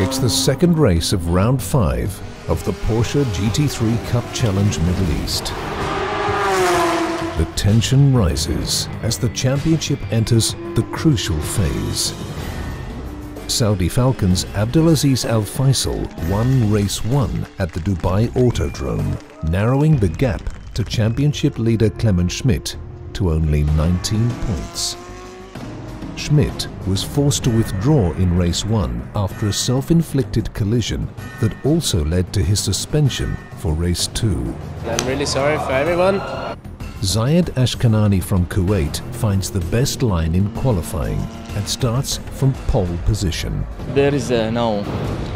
It's the second race of round five of the Porsche GT3 Cup Challenge Middle East. The tension rises as the championship enters the crucial phase. Saudi Falcon's Abdulaziz Al Faisal won race one at the Dubai Autodrome, narrowing the gap to championship leader Clemens Schmid to only 19 points. Schmid was forced to withdraw in race one after a self-inflicted collision that also led to his suspension for race two. I'm really sorry for everyone. Zaid Ashkanani from Kuwait finds the best line in qualifying and starts from pole position. There is uh, now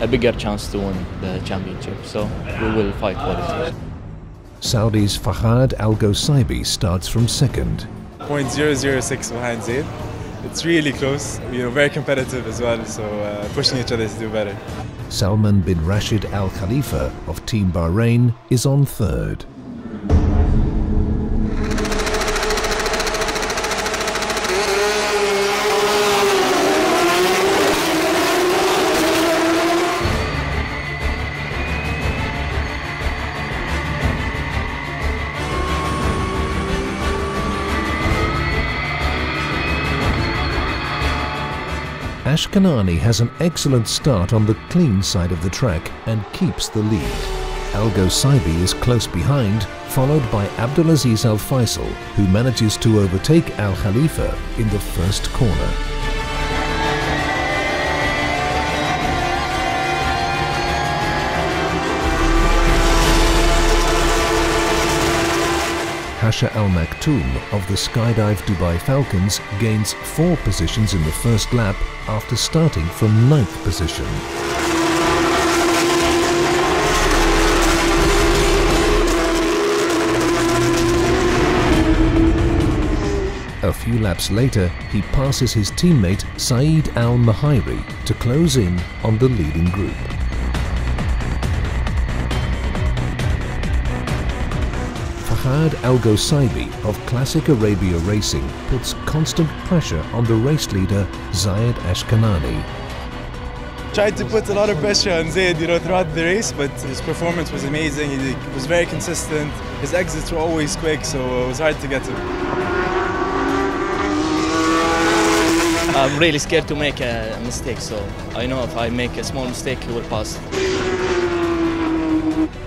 a bigger chance to win the championship, so we will fight for it. Saudi's Fahad Algosaibi starts from second. 0.006 behind Zaid. It's really close, you know, very competitive as well, so uh, pushing each other to do better. Salman bin Rashid Al Khalifa of Team Bahrain is on third. Ashkanani has an excellent start on the clean side of the track and keeps the lead. Algosaibi is close behind, followed by Abdulaziz Al Faisal, who manages to overtake Al Khalifa in the first corner. Hasher Al Maktoum of the Skydive Dubai Falcons gains four positions in the first lap after starting from ninth position. A few laps later, he passes his teammate Saeed Al Mahiri to close in on the leading group. Fahad Algosaibi of Classic Arabia Racing puts constant pressure on the race leader Zaid Ashkanani. Tried to put a lot of pressure on Zaid, you know, throughout the race, but his performance was amazing. He was very consistent. His exits were always quick, so it was hard to get him. I'm really scared to make a mistake, so I know if I make a small mistake, he will pass.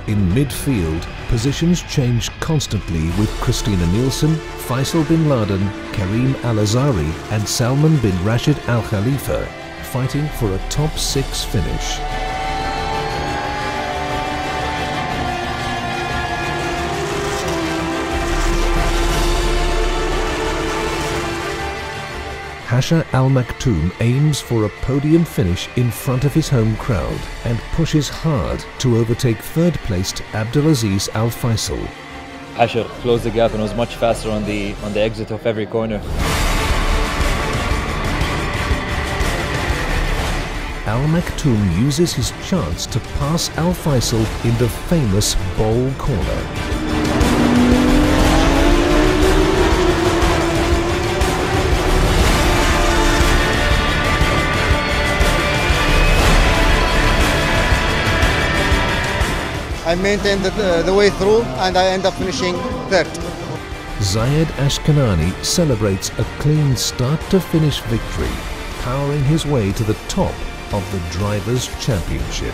In midfield, positions change constantly with Christina Nielsen, Faisal bin Laden, Karim Al Azari, and Salman bin Rashid Al Khalifa fighting for a top six finish. Hasher Al Maktoum aims for a podium finish in front of his home crowd and pushes hard to overtake third-placed Abdulaziz Al Faisal. Hasher closed the gap and was much faster on the on the exit of every corner. Al Maktoum uses his chance to pass Al Faisal in the famous bowl corner. I maintained the, uh, the way through and I end up finishing third. Zaid Ashkanani celebrates a clean start to finish victory, powering his way to the top of the Drivers' Championship.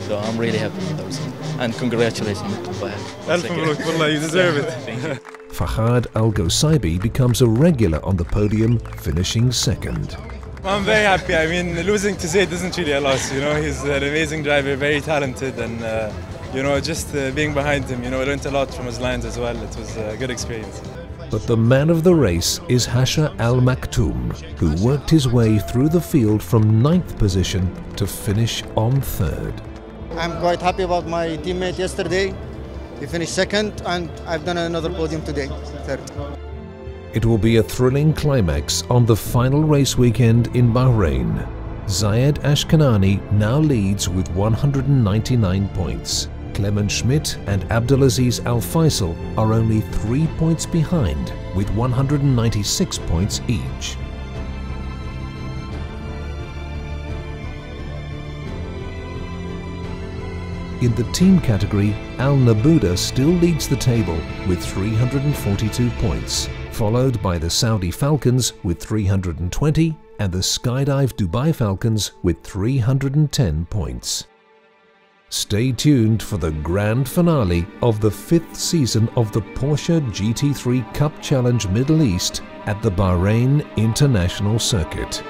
So I'm really happy with those. And congratulations to Fahad. Alf Mabruk, wallah, you deserve it. Fahad Algosaibi becomes a regular on the podium, finishing second. I'm very happy. I mean, losing to Zaid isn't really a loss. You know, he's an amazing driver, very talented, and uh, you know, just uh, being behind him, you know, I learned a lot from his lines as well. It was a good experience. But the man of the race is Hasher Al Maktoum, who worked his way through the field from ninth position to finish on third. I'm quite happy about my teammate yesterday. He finished second and I've done another podium today, third. It will be a thrilling climax on the final race weekend in Bahrain. Zaid Ashkanani now leads with 199 points. Clemens Schmid and Abdulaziz Al Faisal are only three points behind with 196 points each. In the team category, Al Nabuda still leads the table with 342 points, followed by the Saudi Falcons with 320 and the Skydive Dubai Falcons with 310 points. Stay tuned for the grand finale of the fifth season of the Porsche GT3 Cup Challenge Middle East at the Bahrain International Circuit.